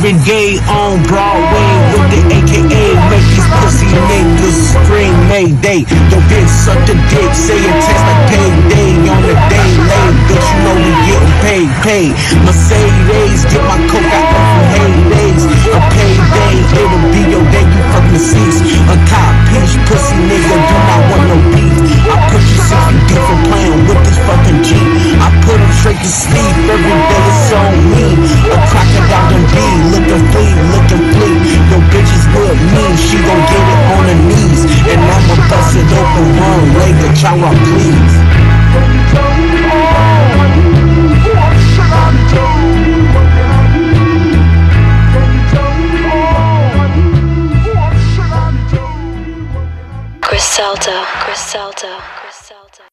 Every day on Broadway with the AKA make these pussy niggas scream Mayday. Your bitch suck the dick, say it text like payday on the day late. Bitch, you know we getting paid, paid. Mercedes, get my coke out from heydays. A payday, it'll be your day, you fucking seats. A cop piece, pussy nigga, do not want no beef. I put you six feet deep for with this fucking Jeep. I put him straight to sleep, every day it's on me. A shower, please. Griselda, Griselda, Griselda.